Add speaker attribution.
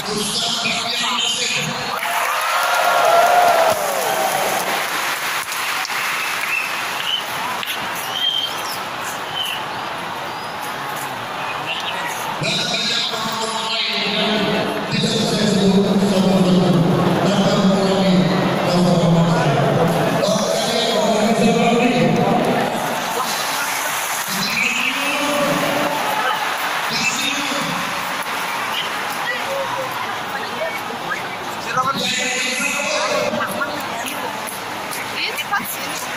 Speaker 1: Gracias.
Speaker 2: Bye.